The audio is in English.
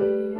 away.